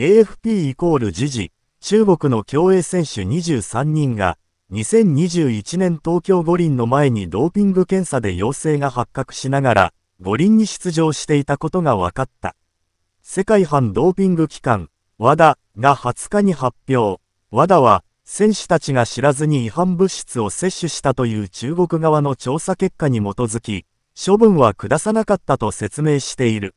AFP イコール時事、中国の競泳選手23人が、2021年東京五輪の前にドーピング検査で陽性が発覚しながら、五輪に出場していたことが分かった。世界反ドーピング機関、WADA が20日に発表。WADA は、選手たちが知らずに違反物質を摂取したという中国側の調査結果に基づき、処分は下さなかったと説明している。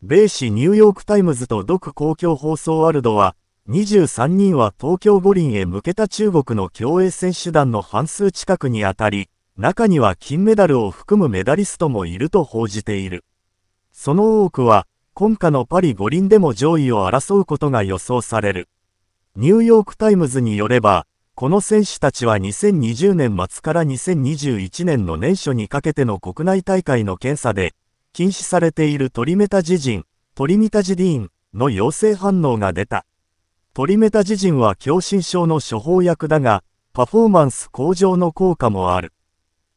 米紙ニューヨークタイムズと独公共放送 ARD は、23人は東京五輪へ向けた中国の競泳選手団の半数近くにあたり、中には金メダルを含むメダリストもいると報じている。その多くは、今夏のパリ五輪でも上位を争うことが予想される。ニューヨークタイムズによれば、この選手たちは2020年末から2021年の年初にかけての国内大会の検査で、禁止されているトリメタジジン、トリミタジディーンの陽性反応が出た。トリメタジジンは狭心症の処方薬だが、パフォーマンス向上の効果もある。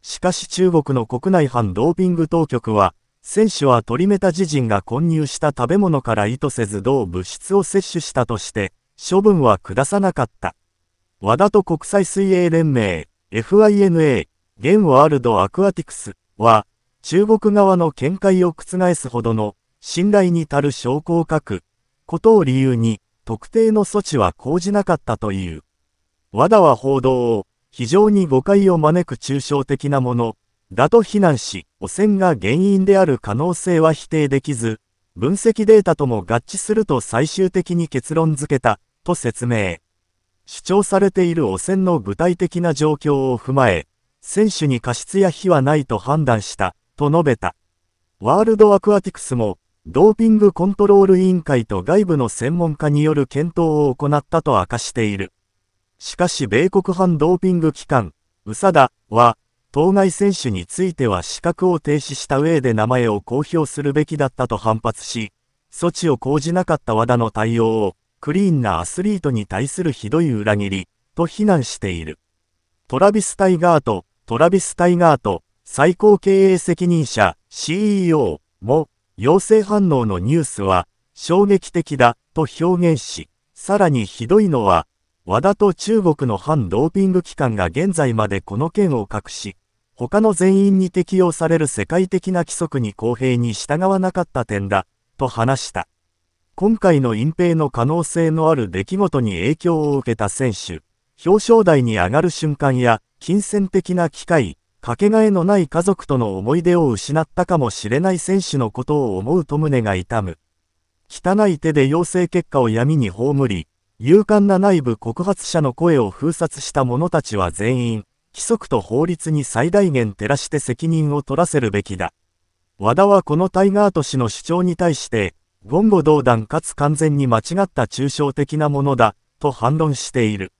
しかし中国の国内反ドーピング当局は、選手はトリメタジジンが混入した食べ物から意図せず同物質を摂取したとして、処分は下さなかった。和田と国際水泳連盟、FINA、現ワールドアクアティクスは、中国側の見解を覆すほどの信頼に足る証拠を書くことを理由に、特定の措置は講じなかったという。和田は報道を、非常に誤解を招く抽象的なもの、だと非難し、汚染が原因である可能性は否定できず、分析データとも合致すると最終的に結論付けた。と説明。主張されている汚染の具体的な状況を踏まえ、選手に過失や非はないと判断した、と述べた。ワールドアクアティクスも、ドーピングコントロール委員会と外部の専門家による検討を行ったと明かしている。しかし米国反ドーピング機関、ウサダは、当該選手については資格を停止した上で名前を公表するべきだったと反発し、措置を講じなかった和田の対応を、クリーンなアスリートに対するひどい裏切り、と非難している。トラビス・タイガート、トラビス・タイガート、最高経営責任者、CEO も、陽性反応のニュースは、衝撃的だ、と表現し、さらにひどいのは、和田と中国の反ドーピング機関が現在までこの件を隠し、他の全員に適用される世界的な規則に公平に従わなかった点だ、と話した。今回の隠蔽の可能性のある出来事に影響を受けた選手、表彰台に上がる瞬間や、金銭的な機会、かけがえのない家族との思い出を失ったかもしれない選手のことを思うと胸が痛む。汚い手で陽性結果を闇に葬り、勇敢な内部告発者の声を封殺した者たちは全員、規則と法律に最大限照らして責任を取らせるべきだ。和田はこのタイガート氏の主張に対して、言語道断かつ完全に間違った抽象的なものだ、と反論している。